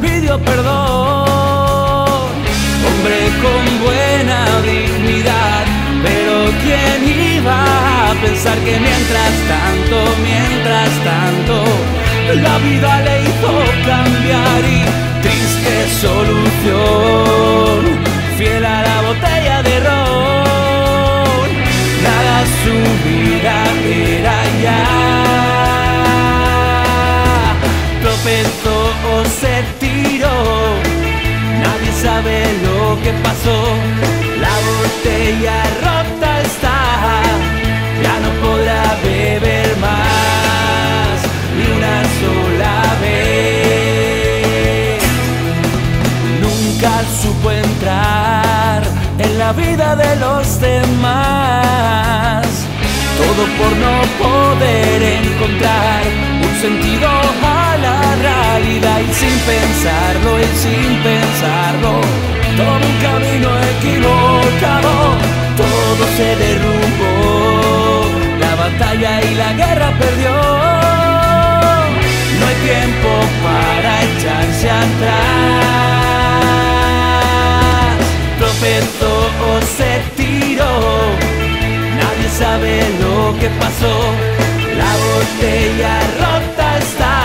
pidió perdón. Hombre con buena dignidad, pero ¿quién iba a pensar que mientras tanto, mientras tanto, la vida le hizo cambiar y triste solución? Sabe lo que pasó, la botella rota está, ya no podrá beber más ni una sola vez. Nunca supo entrar en la vida de los demás. Todo por no poder encontrar un sentido a la realidad y sin pensarlo y sin Todo un camino equivocado, todo se derrumbó. La batalla y la guerra perdió. No hay tiempo para echarse atrás. Tropezó o se tiró. Nadie sabe lo que pasó. La botella rota está.